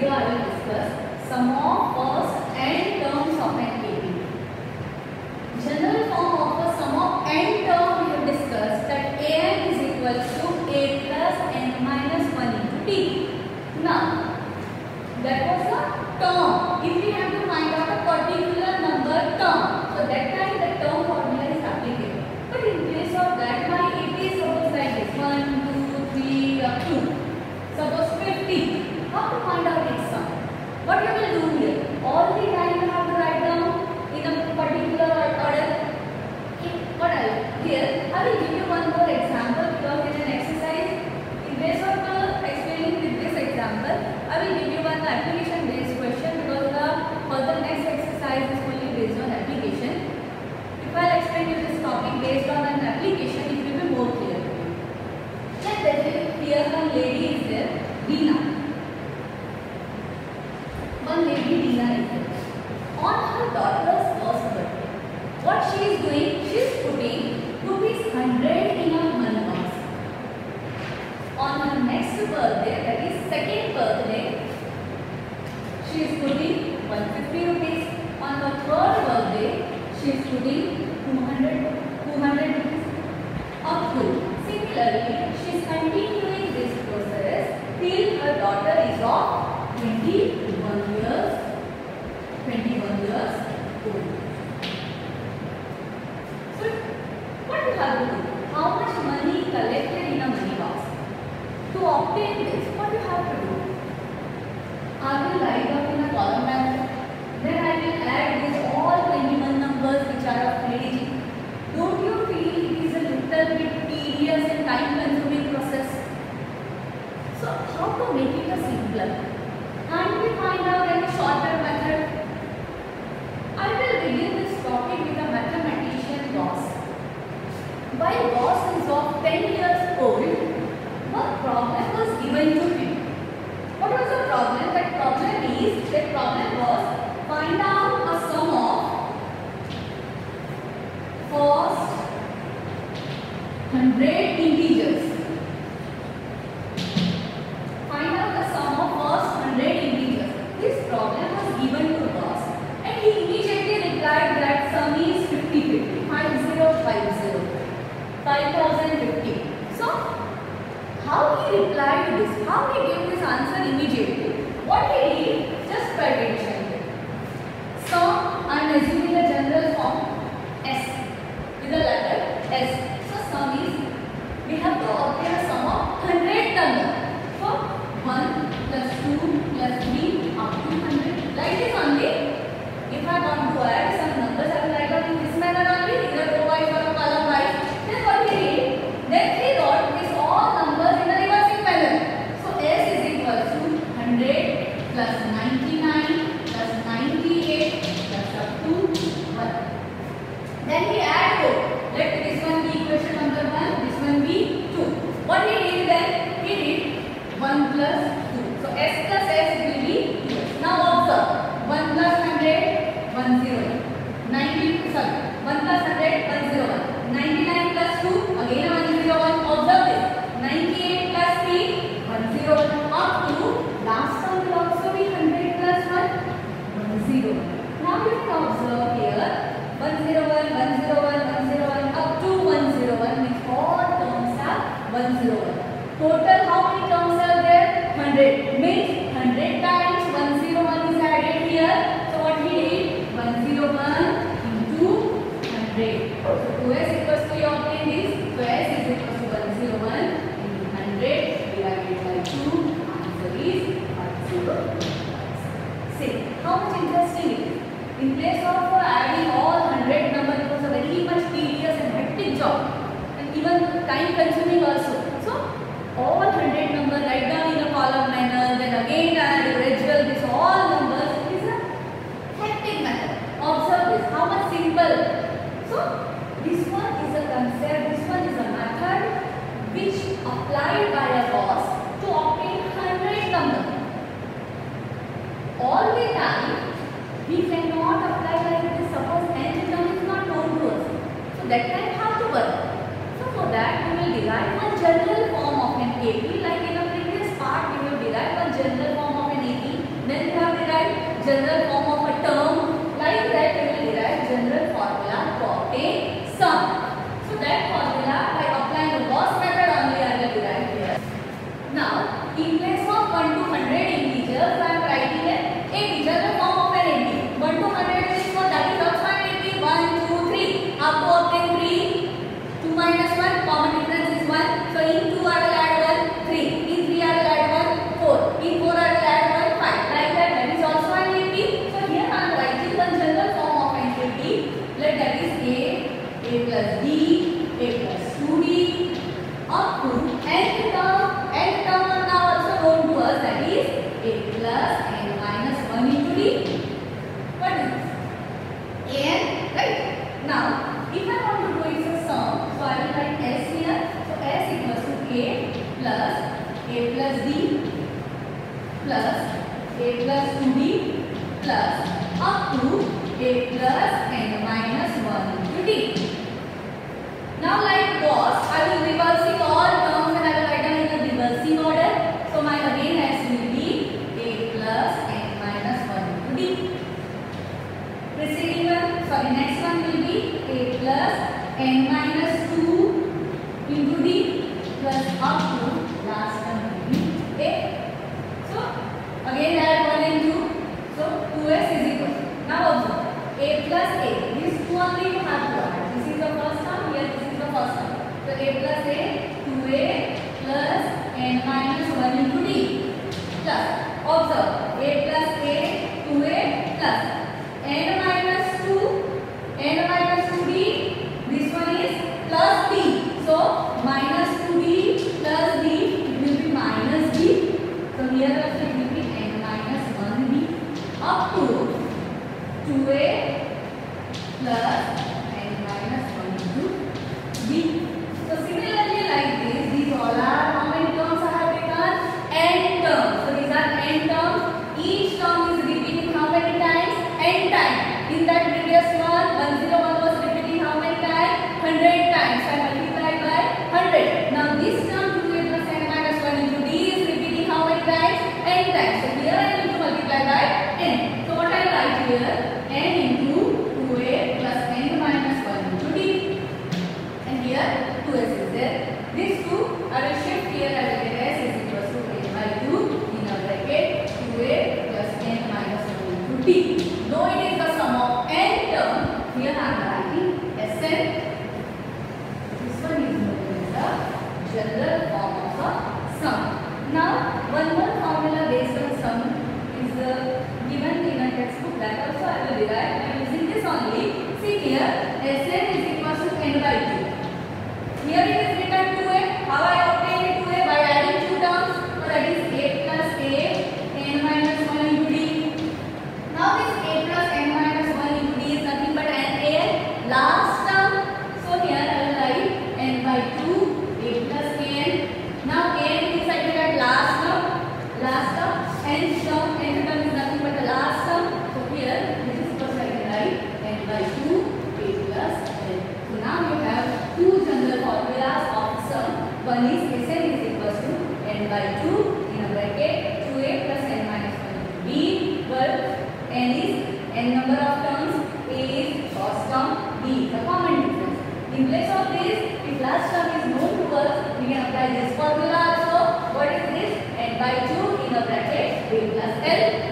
video I will discuss some of first and terms of an AP. General form of a sum of n term we have discussed that an is equal to a plus n minus 1 into t. Now, that was a term. If we have to find out a particular number term, so that time What you will do here, all the time you have to write down in a particular order. Okay, what else? Here, I will give you her daughter's first birthday. What she is doing, she is putting rupees 100 in her money box. On her next birthday, that is second birthday, she is putting 150 rupees. On her third birthday, she is putting 200, 200 rupees. Up to. Similarly, she is continuing this process till her daughter is off To obtain this, what you have to do? I will write up in a column method. Then I will add these all 21 numbers which are of ready. Don't you feel it is a little bit tedious and time consuming process? So how to make it a simpler? replied to this? How he gave this answer immediately? What he how much interesting. In place of uh, adding all 100 numbers, it was a very much tedious and hectic job and even time consuming also. So, all 100 numbers write down in a column manner, then again That time how to work? plus a plus 2b plus up to a plus plus n minus 1 to d. Now like was, I will reversing all terms and I will write them in the reversing order. So my again has will be a plus plus n minus 1 to d. Preceding one, sorry next one will be a plus n minus 2 into d plus up person. So a plus a, 2a plus n minus 1 into d plus. Observe a plus a, 2a plus n here derived and using this only, see here, SN L